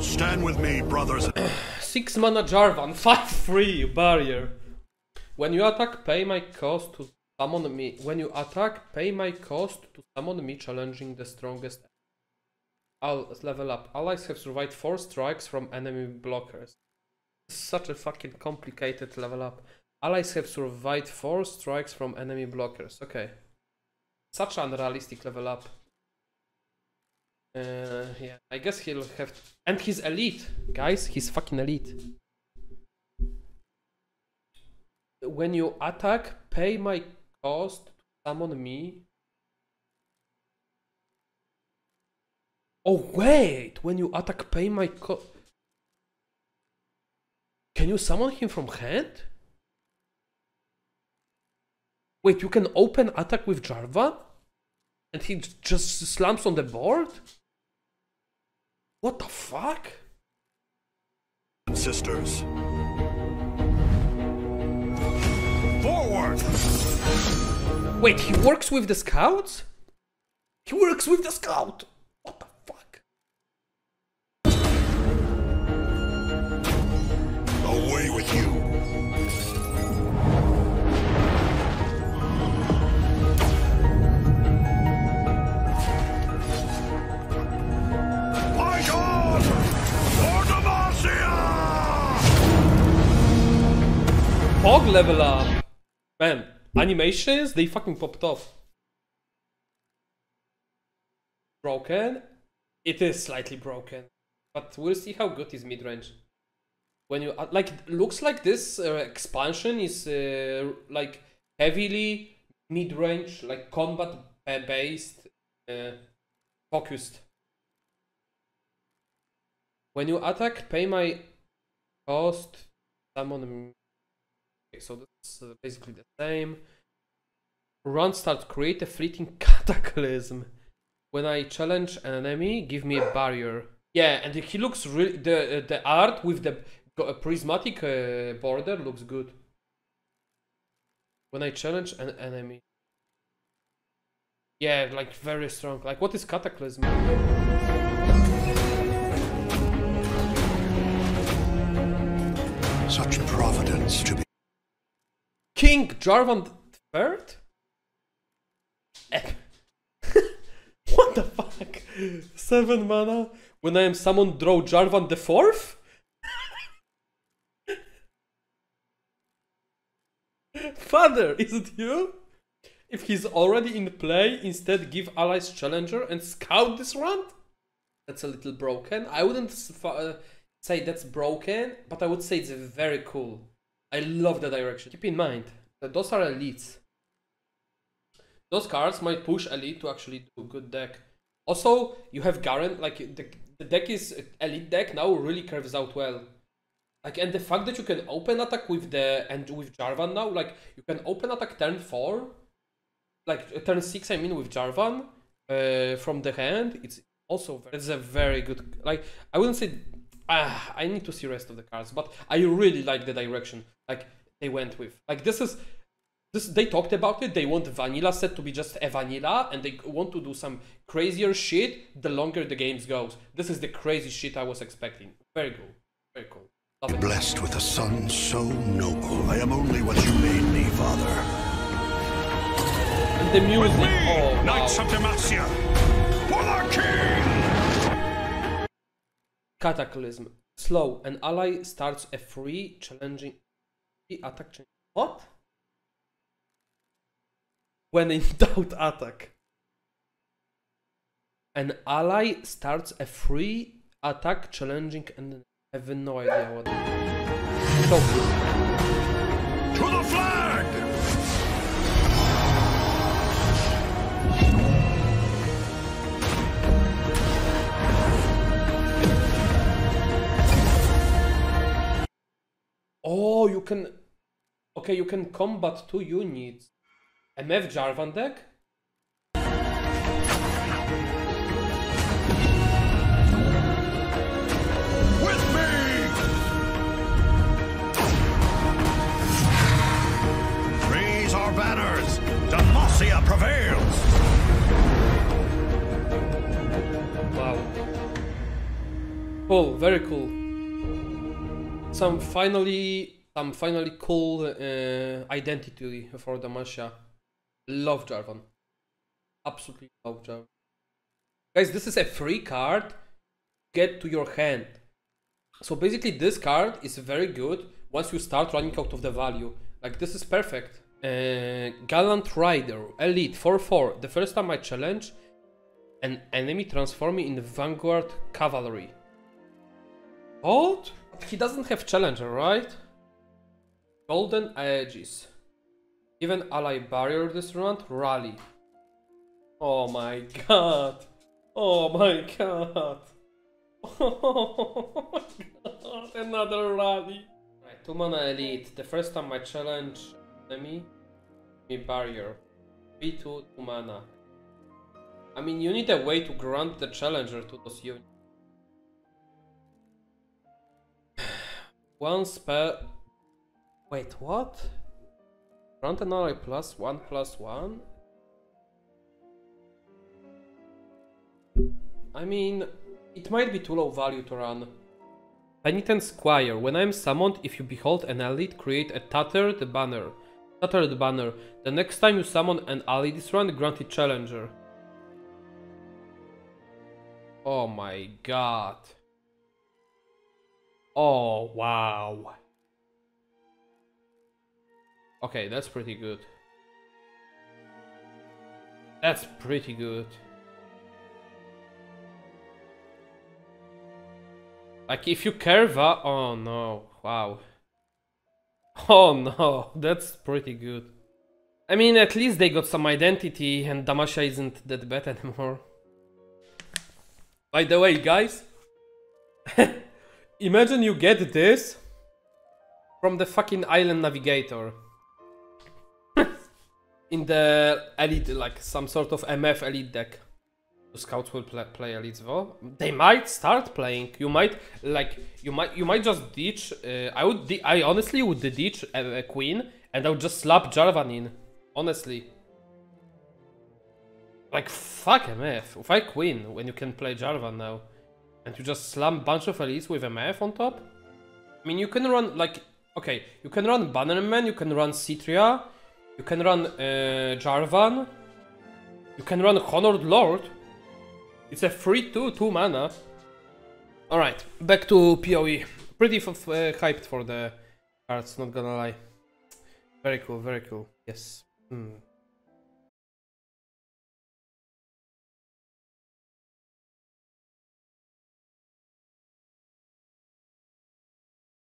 Stand with me, brothers. 6 mana Jarvan, 5 free barrier. When you attack, pay my cost to summon me. When you attack, pay my cost to summon me, challenging the strongest. I'll level up. Allies have survived 4 strikes from enemy blockers. Such a fucking complicated level up. Allies have survived 4 strikes from enemy blockers. Okay. Such an unrealistic level up. Uh, yeah, I guess he'll have. And he's elite, guys. He's fucking elite. When you attack, pay my cost to summon me. Oh wait, when you attack, pay my cost. Can you summon him from hand? Wait, you can open attack with Jarvan? And he just slams on the board? What the fuck? sisters. Forward! Wait, he works with the scouts? He works with the scout! Fog level up! Man, animations, they fucking popped off. Broken? It is slightly broken. But we'll see how good is mid-range. When you, uh, like, looks like this uh, expansion is, uh, like, heavily mid-range, like, combat-based, uh, focused. When you attack, pay my cost, summon Okay, so that's uh, basically the same. Run start, create a fleeting cataclysm. When I challenge an enemy, give me a barrier. Yeah, and he looks really the uh, the art with the uh, prismatic uh, border looks good. When I challenge an enemy. Yeah, like very strong. Like what is cataclysm? Such providence to be. King Jarvan? Eh. what the fuck? Seven mana? When I am summoned, draw Jarvan the fourth? Father, is it you? If he's already in play, instead give allies challenger and scout this round? That's a little broken. I wouldn't uh, say that's broken, but I would say it's very cool. I love the direction. Keep in mind that those are elites. Those cards might push elite to actually do a good deck. Also, you have Garen, like the, the deck is elite deck now really curves out well. Like and the fact that you can open attack with the and with Jarvan now, like you can open attack turn four, like uh, turn six. I mean with Jarvan uh, from the hand. It's also it's a very good. Like I wouldn't say. Ah, I need to see rest of the cards, but I really like the direction like they went with. Like this is this they talked about it. They want vanilla set to be just a vanilla, and they want to do some crazier shit. The longer the games goes, this is the crazy shit I was expecting. Very cool, very cool. Love it. Blessed with a son so noble. I am only what you made me, father. And the music. Oh, Knights of Demacia! For the king! Cataclysm. Slow. An ally starts a free challenging attack. Cha- what? When in doubt, attack. An ally starts a free attack challenging and I have no idea what. So, To the flag! Oh, you can. Okay, you can combat two units. MF Jarvan deck? With me! Raise our banners! Demacia prevails! Wow. Cool, very cool. Some finally, some finally cool uh, identity for Demacia. Love Jarvan. Absolutely love Jarvan. Guys, this is a free card. Get to your hand. So basically, this card is very good once you start running out of the value. Like this is perfect. Uh, Gallant Rider, Elite 4-4. The first time I challenge, an enemy transform me in Vanguard Cavalry. What? He doesn't have Challenger, right? Golden Aegis. Even ally barrier this round, Rally. Oh my god. Oh my god. Oh my god. Another Rally. Right, 2 mana Elite. The first time I challenge enemy, me barrier. 3 2 2 mana. I mean, you need a way to grant the challenger to those units. One spell. Wait, what? Grant an ally plus one plus one? I mean, it might be too low value to run. Penitent Squire. When I am summoned, if you behold an elite, create a tattered banner. Tattered banner. The next time you summon an ally this run, grant challenger. Oh my god. Oh, wow. Okay, that's pretty good. That's pretty good. Like, if you curve up... Oh, no. Wow. Oh, no. That's pretty good. I mean, at least they got some identity and Demacia isn't that bad anymore. By the way, guys, imagine you get this from the fucking island navigator. In the elite, like some sort of MF elite deck. The scouts will play, play elites though. They might start playing. You might like you might you might just ditch. Uh, I would I honestly would ditch a, a queen and I would just slap Jarvan in. Honestly. Like, fuck MF. Why Queen when you can play Jarvan now? And you just slam bunch of elites with a MF on top? I mean, you can run, like, okay, you can run Bannerman, you can run Cithria, you can run uh, Jarvan, you can run Honored Lord. It's a free 2, 2 mana. Alright, back to PoE. Pretty uh, hyped for the cards, not gonna lie. Very cool, very cool. Yes. Hmm.